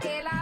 que la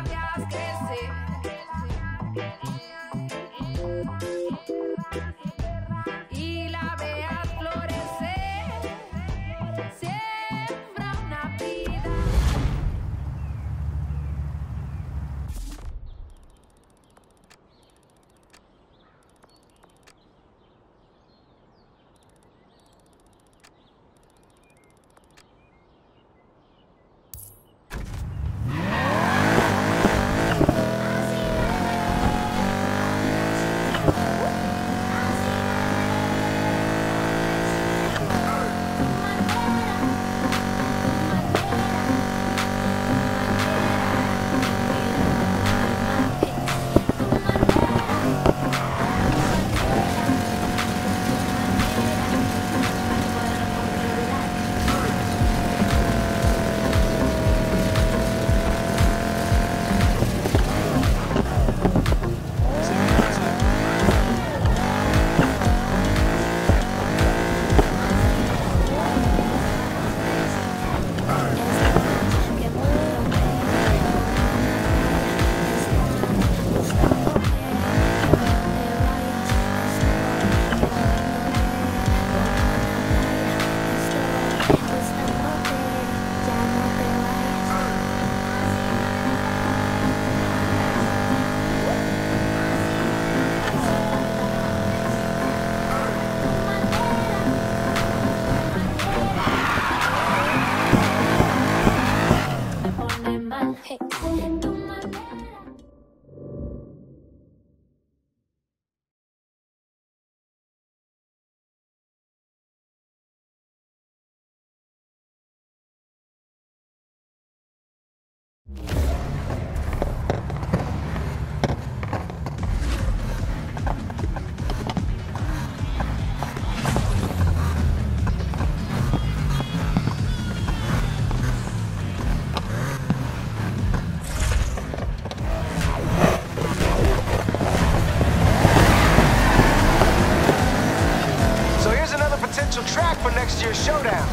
for next year's showdown.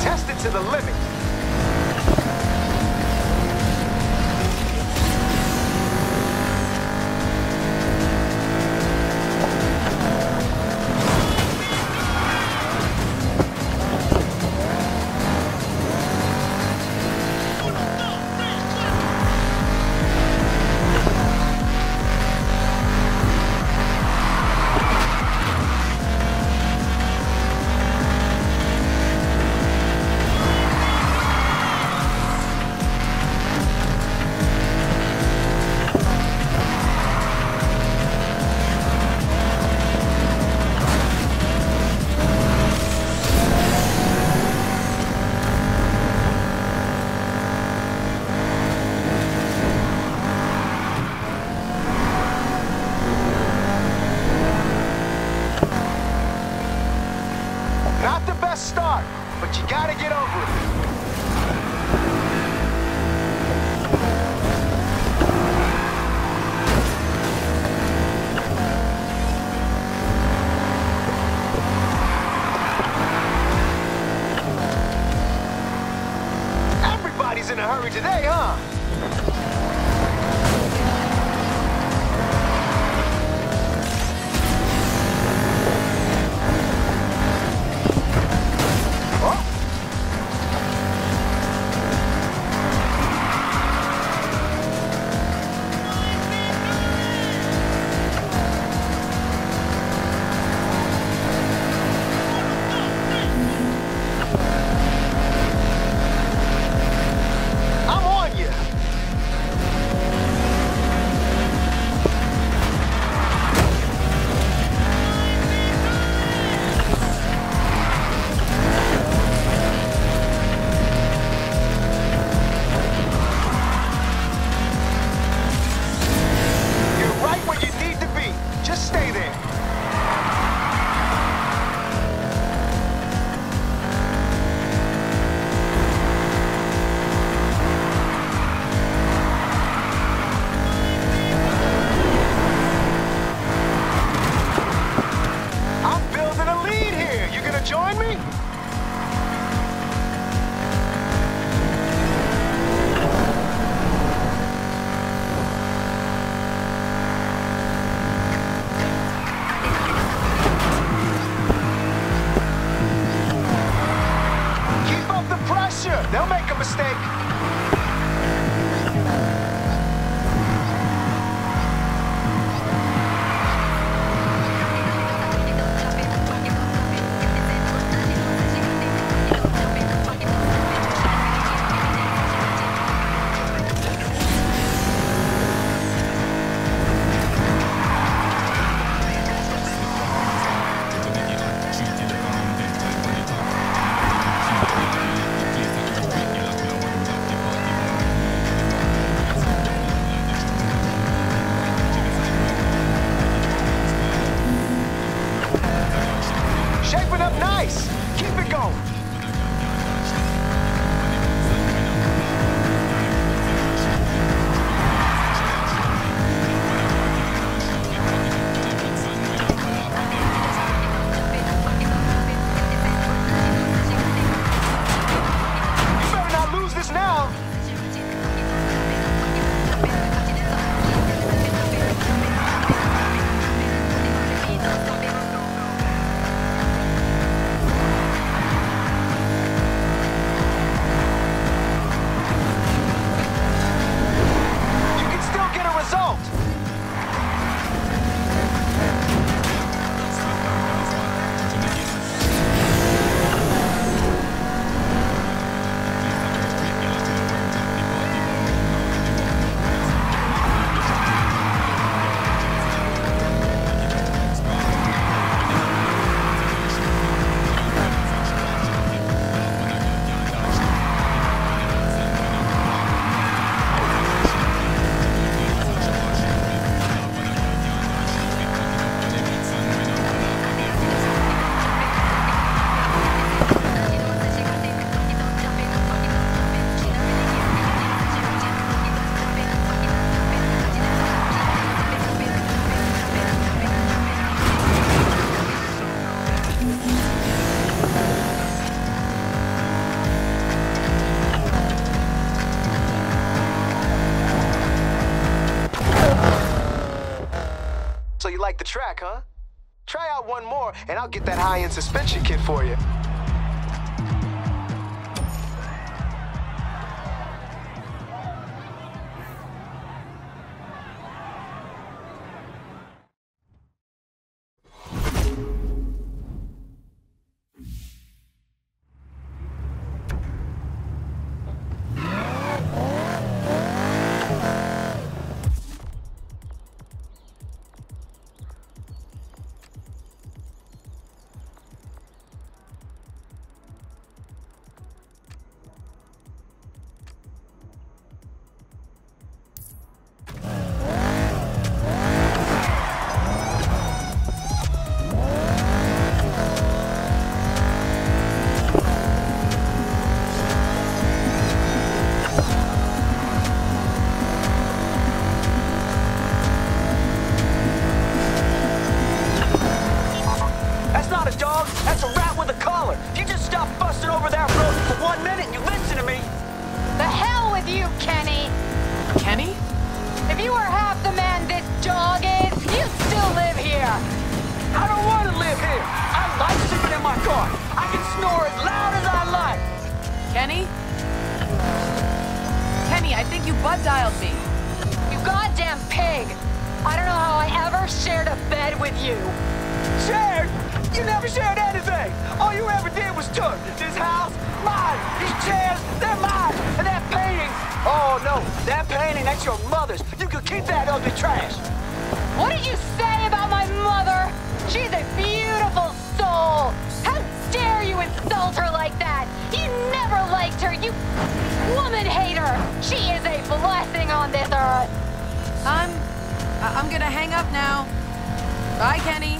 Test it to the limit. They'll make a mistake. Like the track, huh? Try out one more, and I'll get that high-end suspension kit for you. Kenny? Kenny, I think you butt dialed me. You goddamn pig! I don't know how I ever shared a bed with you. Shared? You never shared anything. All you ever did was took this house, mine. These chairs, they're mine. And that painting, oh no, that painting, that's your mother's. You could keep that ugly trash. What did you say about my mother? She's a beautiful soul! You woman hater! She is a blessing on this earth! I'm. I'm gonna hang up now. Bye, Kenny.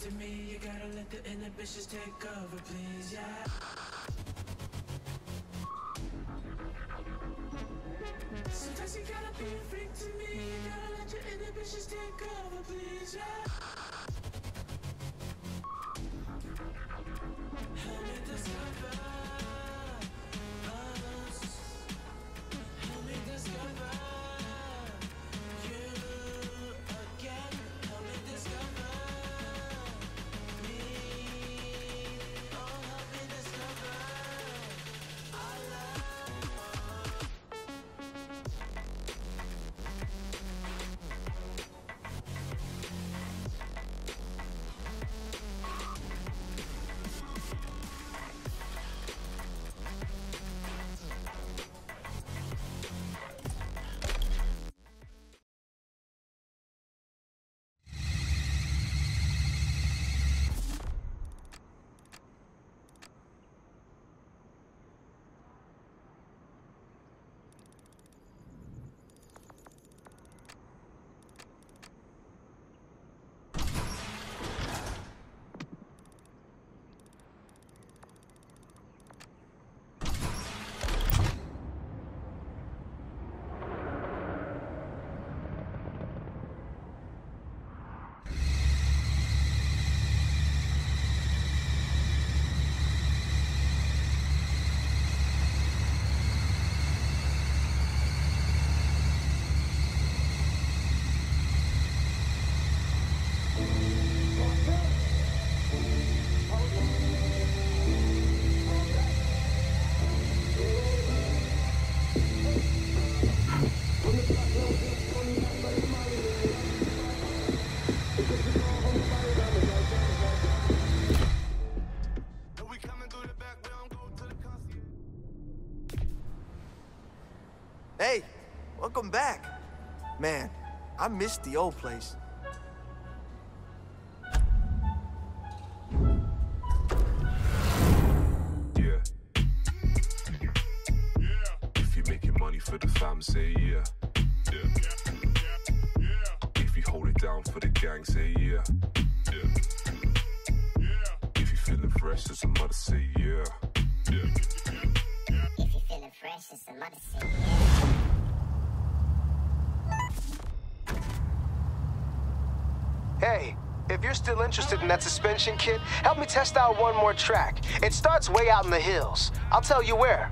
To me. You gotta let the inhibitions take over, please, yeah. Man, I missed the old place. Yeah. If you're making money for the fam, say yeah. Yeah. If you hold it down for the gang, say yeah. Yeah. If you feeling fresh as a mother, say yeah. Yeah. If you're feeling fresh, it's a mother say Hey, if you're still interested in that suspension kit, help me test out one more track. It starts way out in the hills. I'll tell you where.